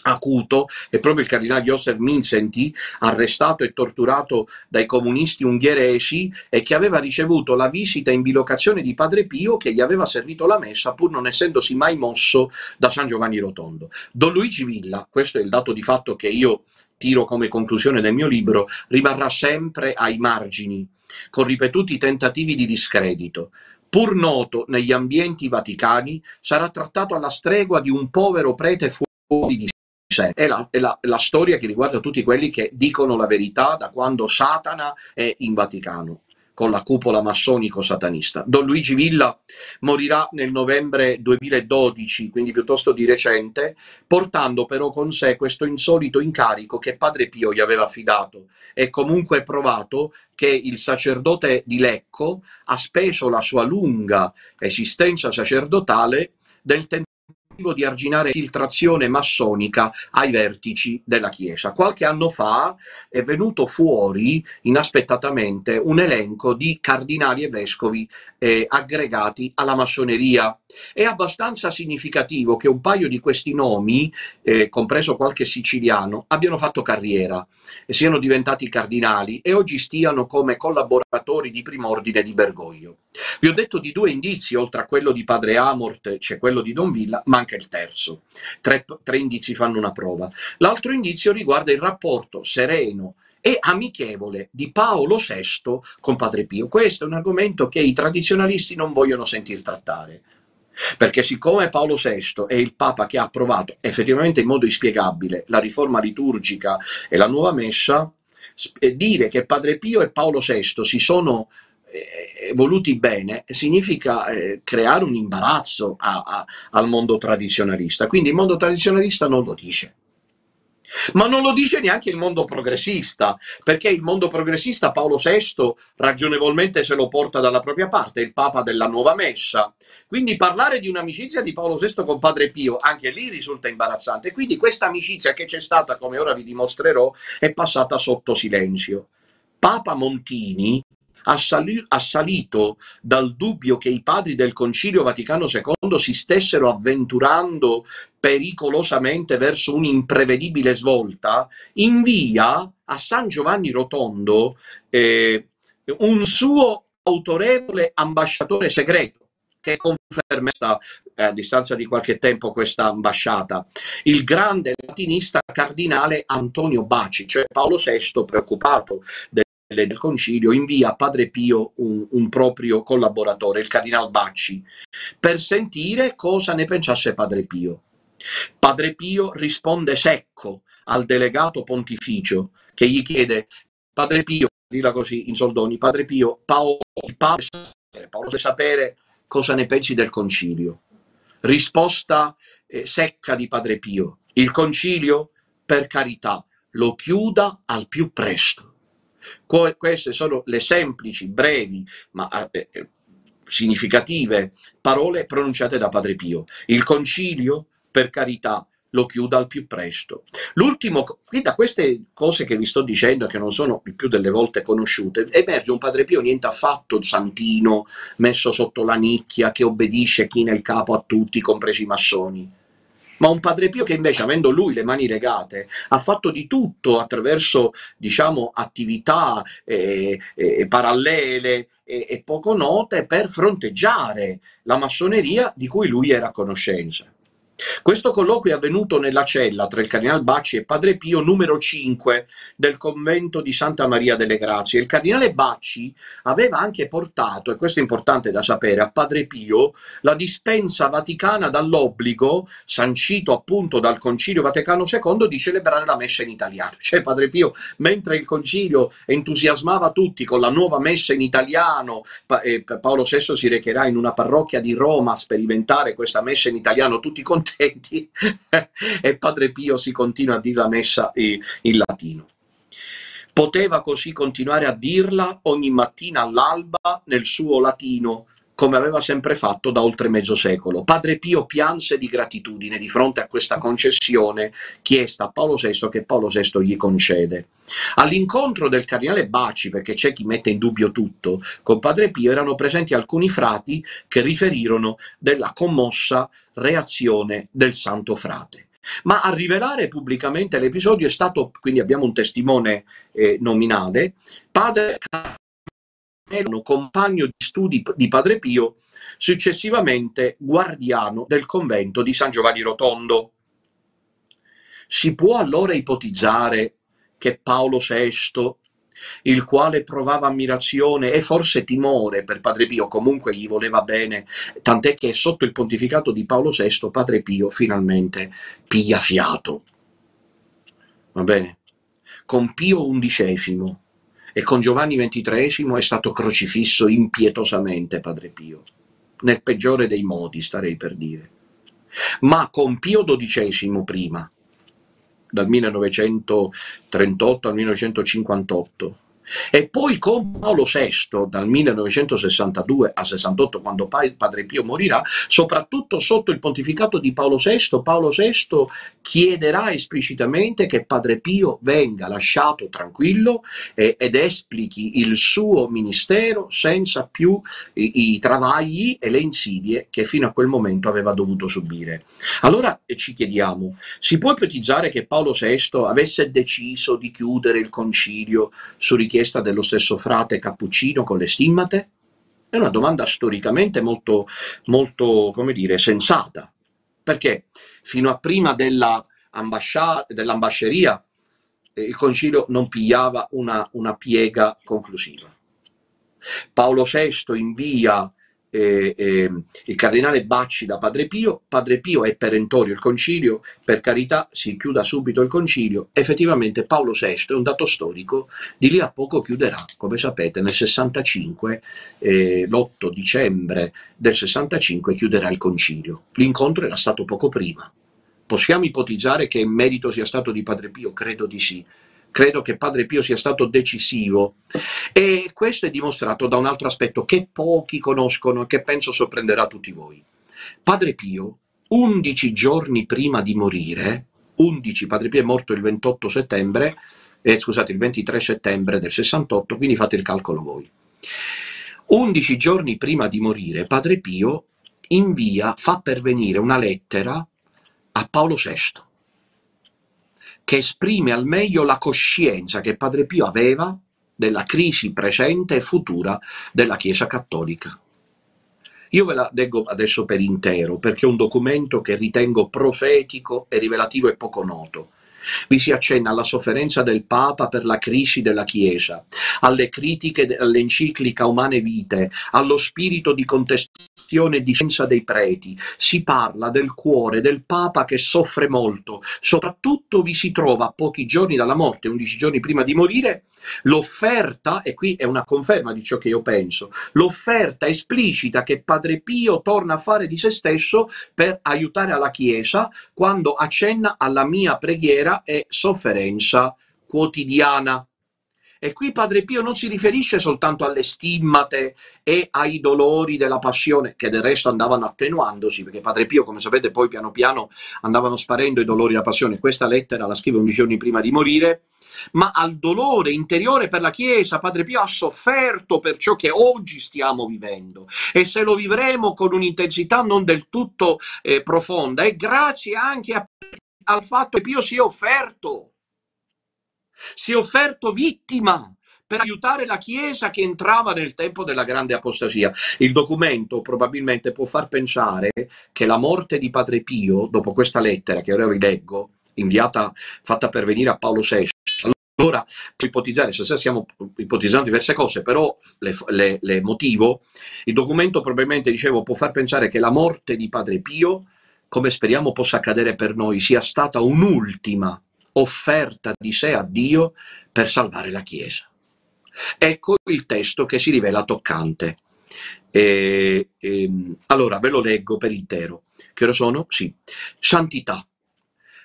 acuto è proprio il cardinale Joseph Mincenti, arrestato e torturato dai comunisti ungheresi e che aveva ricevuto la visita in bilocazione di Padre Pio che gli aveva servito la messa pur non essendosi mai mosso da San Giovanni Rotondo. Don Luigi Villa, questo è il dato di fatto che io tiro come conclusione del mio libro, rimarrà sempre ai margini, con ripetuti tentativi di discredito. Pur noto negli ambienti vaticani, sarà trattato alla stregua di un povero prete fuori di sé. È la, è, la, è la, storia che riguarda tutti quelli che dicono la verità da quando Satana è in Vaticano con la cupola massonico-satanista. Don Luigi Villa morirà nel novembre 2012, quindi piuttosto di recente, portando però con sé questo insolito incarico che Padre Pio gli aveva affidato. È comunque provato che il sacerdote di Lecco ha speso la sua lunga esistenza sacerdotale del tentativo di arginare filtrazione massonica ai vertici della Chiesa. Qualche anno fa è venuto fuori inaspettatamente un elenco di cardinali e vescovi eh, aggregati alla massoneria. È abbastanza significativo che un paio di questi nomi, eh, compreso qualche siciliano, abbiano fatto carriera siano diventati cardinali e oggi stiano come collaboratori di prim'ordine di Bergoglio. Vi ho detto di due indizi, oltre a quello di padre Amort, c'è quello di Don Villa, manca il terzo. Tre, tre indizi fanno una prova. L'altro indizio riguarda il rapporto sereno e amichevole di Paolo VI con Padre Pio. Questo è un argomento che i tradizionalisti non vogliono sentir trattare. Perché siccome Paolo VI è il Papa che ha approvato effettivamente in modo inspiegabile la riforma liturgica e la nuova messa, dire che Padre Pio e Paolo VI si sono eh, voluti bene significa eh, creare un imbarazzo a, a, al mondo tradizionalista. Quindi il mondo tradizionalista non lo dice. Ma non lo dice neanche il mondo progressista, perché il mondo progressista Paolo VI ragionevolmente se lo porta dalla propria parte, il Papa della nuova messa. Quindi parlare di un'amicizia di Paolo VI con Padre Pio, anche lì risulta imbarazzante. Quindi questa amicizia che c'è stata, come ora vi dimostrerò, è passata sotto silenzio. Papa Montini assalito dal dubbio che i padri del Concilio Vaticano II si stessero avventurando pericolosamente verso un'imprevedibile svolta, invia a San Giovanni Rotondo eh, un suo autorevole ambasciatore segreto che conferma eh, a distanza di qualche tempo questa ambasciata, il grande latinista cardinale Antonio Baci, cioè Paolo VI, preoccupato del del concilio invia a Padre Pio un, un, proprio collaboratore, il cardinal Bacci, per sentire cosa ne pensasse Padre Pio. Padre Pio risponde secco al delegato pontificio che gli chiede Padre Pio, dirla così in soldoni, Padre Pio, Paolo, Paolo, Paolo sapere cosa ne pensi del concilio. Risposta eh, secca di Padre Pio, il concilio per carità lo chiuda al più presto. Que queste sono le semplici, brevi, ma eh, eh, significative parole pronunciate da Padre Pio. Il concilio, per carità, lo chiuda al più presto. L'ultimo, qui da queste cose che vi sto dicendo, che non sono il più delle volte conosciute, emerge un Padre Pio niente affatto santino, messo sotto la nicchia, che obbedisce china il capo a tutti, compresi i massoni ma un Padre Pio che invece, avendo lui le mani legate, ha fatto di tutto attraverso, diciamo, attività eh, eh, parallele e, e poco note per fronteggiare la massoneria di cui lui era a conoscenza. Questo colloquio è avvenuto nella cella tra il Cardinale Bacci e Padre Pio numero 5 del convento di Santa Maria delle Grazie. Il Cardinale Bacci aveva anche portato, e questo è importante da sapere, a Padre Pio la dispensa vaticana dall'obbligo, sancito appunto dal Concilio Vaticano II, di celebrare la messa in italiano. Cioè Padre Pio, mentre il Concilio entusiasmava tutti con la nuova messa in italiano, Paolo VI si recherà in una parrocchia di Roma a sperimentare questa messa in italiano, tutti contenti, contenti e Padre Pio si continua a dire la messa in latino. Poteva così continuare a dirla ogni mattina all'alba nel suo latino, come aveva sempre fatto da oltre mezzo secolo. Padre Pio pianse di gratitudine di fronte a questa concessione chiesta a Paolo VI che Paolo VI gli concede. All'incontro del cardinale Baci, perché c'è chi mette in dubbio tutto, con Padre Pio erano presenti alcuni frati che riferirono della commossa reazione del santo frate. Ma a rivelare pubblicamente l'episodio è stato, quindi abbiamo un testimone eh, nominale, padre Carmelo, compagno di studi di Padre Pio, successivamente guardiano del convento di San Giovanni Rotondo. Si può allora ipotizzare che Paolo VI il quale provava ammirazione e forse timore per Padre Pio, comunque gli voleva bene, tant'è che sotto il pontificato di Paolo VI Padre Pio finalmente piglia fiato. Va bene? Con Pio XI e con Giovanni XXIII è stato crocifisso impietosamente Padre Pio, nel peggiore dei modi, starei per dire. Ma con Pio XII prima, dal 1938 al 1958 e poi con Paolo VI dal 1962 a 68 quando Padre Pio morirà, soprattutto sotto il pontificato di Paolo VI, Paolo VI chiederà esplicitamente che Padre Pio venga lasciato tranquillo eh, ed esplichi il suo ministero senza più i, i travagli e le insidie che fino a quel momento aveva dovuto subire. Allora ci chiediamo, si può ipotizzare che Paolo VI avesse deciso di chiudere il concilio su richiesta richiesta dello stesso frate Cappuccino con le stimmate? È una domanda storicamente molto, molto come dire, sensata, perché fino a prima dell'ambasceria eh, il concilio non pigliava una, una piega conclusiva. Paolo VI invia eh, eh, il cardinale Bacci da Padre Pio, Padre Pio è perentorio il concilio, per carità si chiuda subito il concilio, effettivamente Paolo VI è un dato storico, di lì a poco chiuderà, come sapete nel 65, eh, l'8 dicembre del 65 chiuderà il concilio, l'incontro era stato poco prima. Possiamo ipotizzare che il merito sia stato di Padre Pio? Credo di sì, credo che Padre Pio sia stato decisivo e questo è dimostrato da un altro aspetto che pochi conoscono e che penso sorprenderà tutti voi. Padre Pio, 11 giorni prima di morire, 11, Padre Pio è morto il 28 settembre, eh, scusate, il 23 settembre del 68, quindi fate il calcolo voi. 11 giorni prima di morire, Padre Pio invia, fa pervenire una lettera a Paolo VI che esprime al meglio la coscienza che Padre Pio aveva della crisi presente e futura della Chiesa Cattolica. Io ve la leggo adesso per intero perché è un documento che ritengo profetico e rivelativo e poco noto. Vi si accenna alla sofferenza del Papa per la crisi della Chiesa, alle critiche all'enciclica Umane Vite, allo spirito di contestazione e di scienza dei preti. Si parla del cuore del Papa che soffre molto. Soprattutto vi si trova a pochi giorni dalla morte, 11 giorni prima di morire, l'offerta, e qui è una conferma di ciò che io penso, l'offerta esplicita che Padre Pio torna a fare di se stesso per aiutare alla Chiesa quando accenna alla mia preghiera e sofferenza quotidiana. E qui Padre Pio non si riferisce soltanto alle stimmate e ai dolori della passione, che del resto andavano attenuandosi, perché Padre Pio, come sapete, poi piano piano andavano sparendo i dolori della passione. Questa lettera la scrive 11 giorni prima di morire, ma al dolore interiore per la Chiesa, Padre Pio ha sofferto per ciò che oggi stiamo vivendo e se lo vivremo con un'intensità non del tutto eh, profonda, è grazie anche a, al fatto che Pio si è offerto si è offerto vittima per aiutare la Chiesa che entrava nel tempo della grande apostasia. Il documento probabilmente può far pensare che la morte di Padre Pio, dopo questa lettera che ora vi leggo, inviata, fatta pervenire a Paolo VI, allora può ipotizzare, se stiamo ipotizzando diverse cose, però le, le, le motivo, il documento probabilmente, dicevo, può far pensare che la morte di Padre Pio, come speriamo possa accadere per noi, sia stata un'ultima offerta di sé a Dio per salvare la Chiesa. Ecco il testo che si rivela toccante. E, e, ehm, allora ve lo leggo per intero. Che ora sono? Sì. Santità.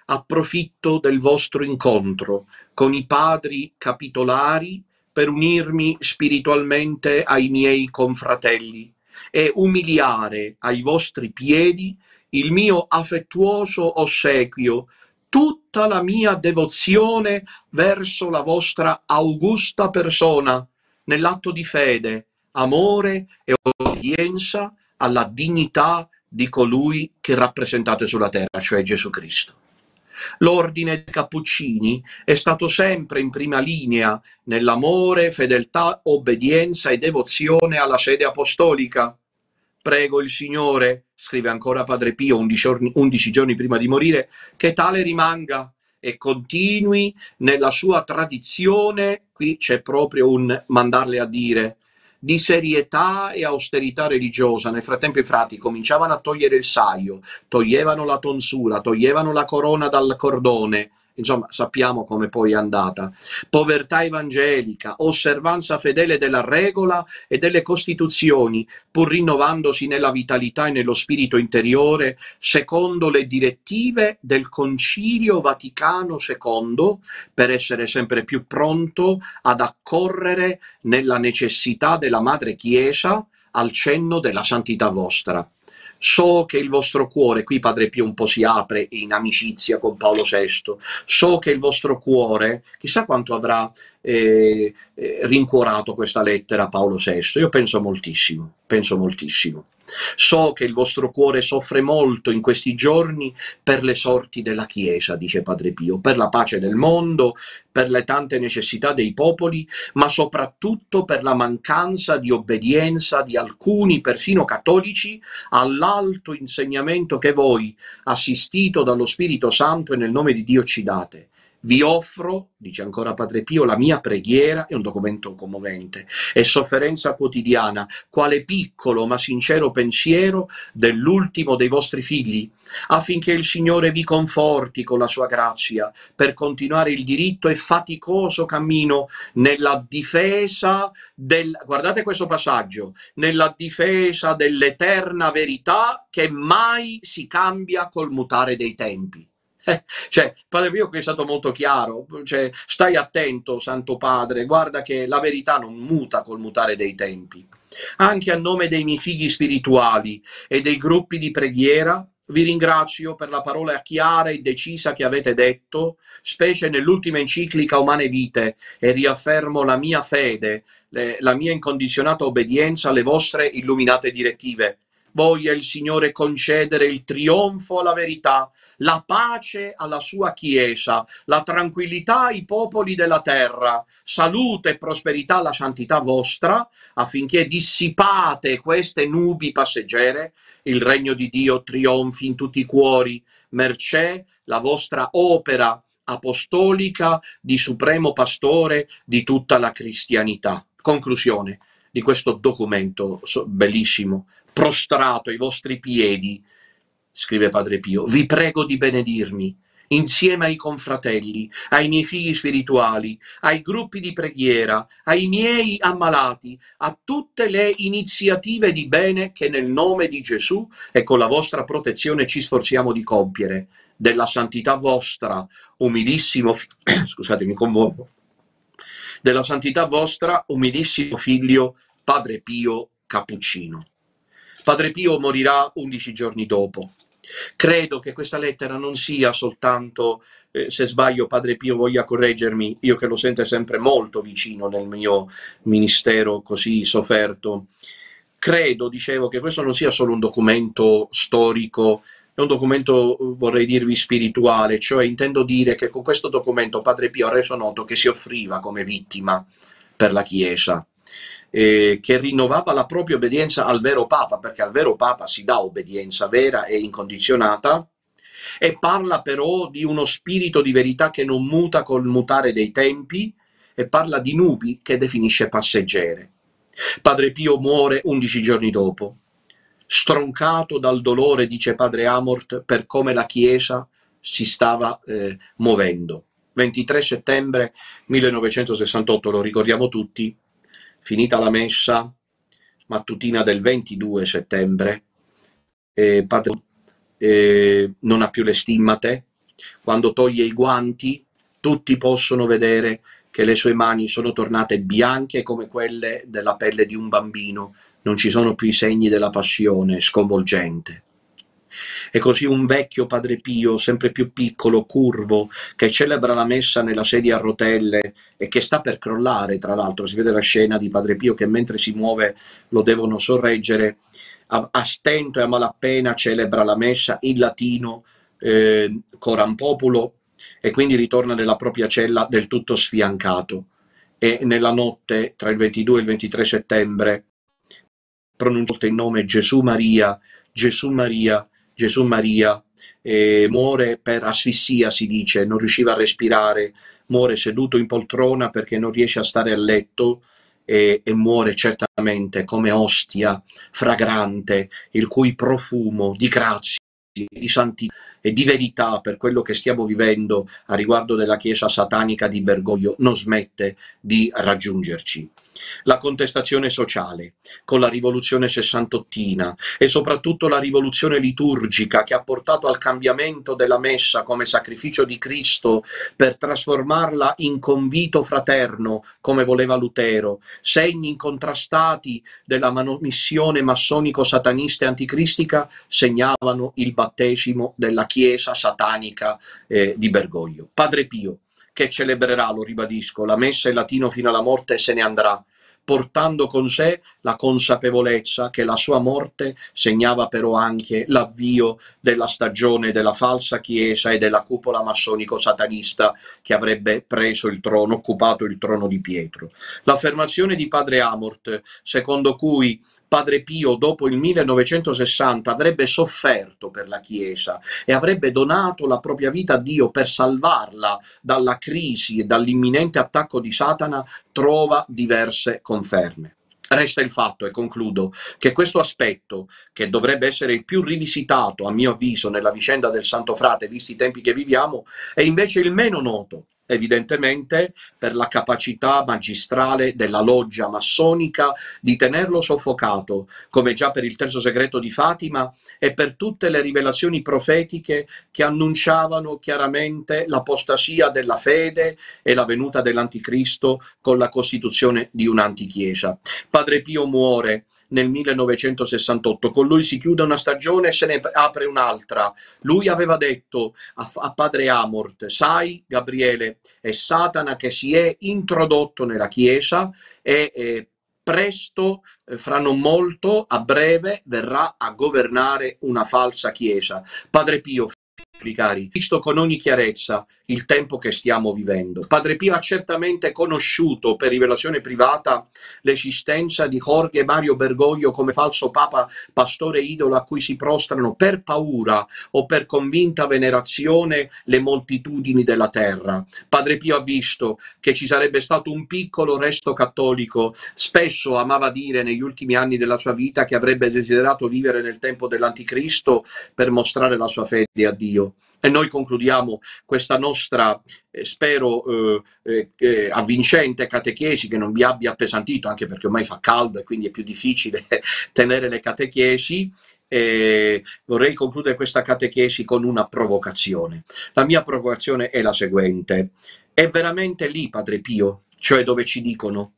Approfitto del vostro incontro con i padri capitolari per unirmi spiritualmente ai miei confratelli e umiliare ai vostri piedi il mio affettuoso ossequio tutta la mia devozione verso la vostra augusta persona, nell'atto di fede, amore e obbedienza alla dignità di colui che rappresentate sulla terra, cioè Gesù Cristo. L'ordine dei Cappuccini è stato sempre in prima linea nell'amore, fedeltà, obbedienza e devozione alla sede apostolica. Prego il Signore, scrive ancora Padre Pio 11 giorni, 11 giorni prima di morire, che tale rimanga e continui nella sua tradizione, qui c'è proprio un mandarle a dire, di serietà e austerità religiosa. Nel frattempo i frati cominciavano a togliere il saio, toglievano la tonsura, toglievano la corona dal cordone, insomma sappiamo come poi è andata. Povertà evangelica, osservanza fedele della regola e delle costituzioni, pur rinnovandosi nella vitalità e nello spirito interiore, secondo le direttive del Concilio Vaticano II, per essere sempre più pronto ad accorrere nella necessità della Madre Chiesa al cenno della santità vostra. So che il vostro cuore, qui Padre Pio un po' si apre in amicizia con Paolo VI, so che il vostro cuore, chissà quanto avrà eh, eh, rincuorato questa lettera a Paolo VI, io penso moltissimo, penso moltissimo. So che il vostro cuore soffre molto in questi giorni per le sorti della Chiesa, dice Padre Pio, per la pace del mondo, per le tante necessità dei popoli, ma soprattutto per la mancanza di obbedienza di alcuni, perfino cattolici, all'alto insegnamento che voi, assistito dallo Spirito Santo e nel nome di Dio, ci date. Vi offro, dice ancora Padre Pio, la mia preghiera, è un documento commovente, e sofferenza quotidiana, quale piccolo ma sincero pensiero dell'ultimo dei vostri figli, affinché il Signore vi conforti con la sua grazia per continuare il diritto e faticoso cammino nella difesa del, guardate questo passaggio, nella difesa dell'eterna verità che mai si cambia col mutare dei tempi. cioè, Padre Pio qui è stato molto chiaro, cioè, stai attento, Santo Padre, guarda che la verità non muta col mutare dei tempi. Anche a nome dei miei figli spirituali e dei gruppi di preghiera, vi ringrazio per la parola chiara e decisa che avete detto, specie nell'ultima enciclica Umane Vite, e riaffermo la mia fede, la mia incondizionata obbedienza alle vostre illuminate direttive voglia il Signore concedere il trionfo alla verità, la pace alla sua Chiesa, la tranquillità ai popoli della terra, salute e prosperità alla santità vostra, affinché dissipate queste nubi passeggere, il regno di Dio trionfi in tutti i cuori, mercé la vostra opera apostolica di supremo pastore di tutta la cristianità. Conclusione di questo documento bellissimo, prostrato ai vostri piedi, scrive Padre Pio, vi prego di benedirmi insieme ai confratelli, ai miei figli spirituali, ai gruppi di preghiera, ai miei ammalati, a tutte le iniziative di bene che nel nome di Gesù e con la vostra protezione ci sforziamo di compiere, della santità vostra, umilissimo, scusate, mi commuovo, della santità vostra, umilissimo figlio, Padre Pio Cappuccino. Padre Pio morirà undici giorni dopo. Credo che questa lettera non sia soltanto, eh, se sbaglio Padre Pio voglia correggermi, io che lo sento sempre molto vicino nel mio ministero così sofferto, credo, dicevo, che questo non sia solo un documento storico, è un documento, vorrei dirvi, spirituale, cioè intendo dire che con questo documento Padre Pio ha reso noto che si offriva come vittima per la Chiesa, eh, che rinnovava la propria obbedienza al vero Papa, perché al vero Papa si dà obbedienza vera e incondizionata, e parla però di uno spirito di verità che non muta col mutare dei tempi, e parla di nubi che definisce passeggere. Padre Pio muore undici giorni dopo, stroncato dal dolore, dice padre Amort, per come la Chiesa si stava eh, muovendo. 23 settembre 1968, lo ricordiamo tutti, finita la messa mattutina del 22 settembre, eh, padre eh, non ha più le stimmate, quando toglie i guanti tutti possono vedere che le sue mani sono tornate bianche come quelle della pelle di un bambino, non ci sono più i segni della passione sconvolgente. E così un vecchio Padre Pio, sempre più piccolo, curvo, che celebra la messa nella sedia a rotelle e che sta per crollare, tra l'altro, si vede la scena di Padre Pio che mentre si muove lo devono sorreggere, a, a stento e a malapena celebra la messa in latino, eh, coram populo, e quindi ritorna nella propria cella del tutto sfiancato. E nella notte tra il 22 e il 23 settembre pronuncia il nome Gesù Maria, Gesù Maria, Gesù Maria, eh, muore per asfissia, si dice, non riusciva a respirare, muore seduto in poltrona perché non riesce a stare a letto e, e muore certamente come ostia fragrante, il cui profumo di grazia, di santità e di verità per quello che stiamo vivendo a riguardo della Chiesa satanica di Bergoglio non smette di raggiungerci la contestazione sociale, con la rivoluzione sessantottina e soprattutto la rivoluzione liturgica che ha portato al cambiamento della messa come sacrificio di Cristo per trasformarla in convito fraterno come voleva Lutero, segni incontrastati della manomissione massonico-satanista e anticristica segnavano il battesimo della Chiesa satanica eh, di Bergoglio. Padre Pio, che celebrerà, lo ribadisco, la messa in latino fino alla morte e se ne andrà, portando con sé la consapevolezza che la sua morte segnava però anche l'avvio della stagione della falsa chiesa e della cupola massonico-satanista che avrebbe preso il trono, occupato il trono di Pietro. L'affermazione di padre Amort, secondo cui Padre Pio dopo il 1960 avrebbe sofferto per la Chiesa e avrebbe donato la propria vita a Dio per salvarla dalla crisi e dall'imminente attacco di Satana, trova diverse conferme. Resta il fatto, e concludo, che questo aspetto, che dovrebbe essere il più rivisitato, a mio avviso, nella vicenda del Santo Frate, visti i tempi che viviamo, è invece il meno noto evidentemente per la capacità magistrale della loggia massonica di tenerlo soffocato, come già per il terzo segreto di Fatima e per tutte le rivelazioni profetiche che annunciavano chiaramente l'apostasia della fede e la venuta dell'anticristo con la costituzione di un'antichiesa. Padre Pio muore nel 1968. Con lui si chiude una stagione e se ne apre un'altra. Lui aveva detto a, a padre Amort, sai Gabriele, è Satana che si è introdotto nella Chiesa e eh, presto, fra non molto, a breve, verrà a governare una falsa chiesa. Padre Pio, cari, visto con ogni chiarezza il tempo che stiamo vivendo. Padre Pio ha certamente conosciuto per rivelazione privata l'esistenza di Jorge Mario Bergoglio come falso papa, pastore idolo a cui si prostrano per paura o per convinta venerazione le moltitudini della terra. Padre Pio ha visto che ci sarebbe stato un piccolo resto cattolico, spesso amava dire negli ultimi anni della sua vita che avrebbe desiderato vivere nel tempo dell'anticristo per mostrare la sua fede a Dio. E noi concludiamo questa nostra, eh, spero, eh, eh, eh, avvincente catechesi che non vi abbia appesantito, anche perché ormai fa caldo e quindi è più difficile tenere le catechesi. vorrei concludere questa catechesi con una provocazione. La mia provocazione è la seguente. È veramente lì Padre Pio, cioè dove ci dicono?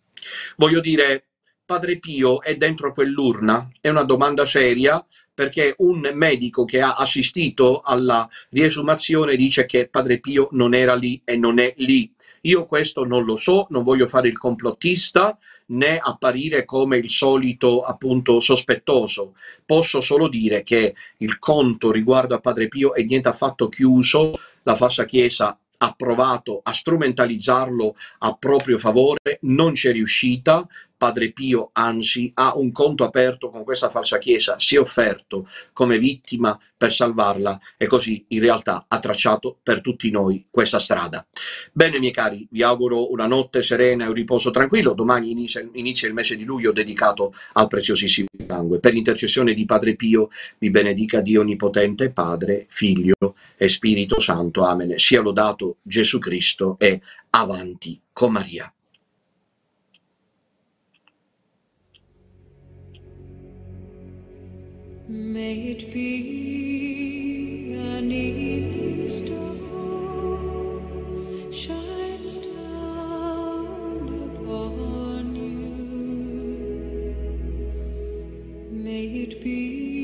Voglio dire, Padre Pio è dentro quell'urna? È una domanda seria, perché un medico che ha assistito alla riesumazione dice che Padre Pio non era lì e non è lì. Io questo non lo so, non voglio fare il complottista né apparire come il solito appunto sospettoso. Posso solo dire che il conto riguardo a Padre Pio è niente affatto chiuso, la falsa Chiesa ha provato a strumentalizzarlo a proprio favore, non c'è riuscita, Padre Pio anzi ha un conto aperto con questa falsa chiesa, si è offerto come vittima per salvarla e così in realtà ha tracciato per tutti noi questa strada. Bene miei cari, vi auguro una notte serena e un riposo tranquillo, domani inizia, inizia il mese di luglio dedicato al preziosissimo sangue. Per intercessione di Padre Pio vi benedica Dio Onnipotente, Padre, Figlio e Spirito Santo. Amen. Sia lodato Gesù Cristo e avanti con Maria. May it be May it be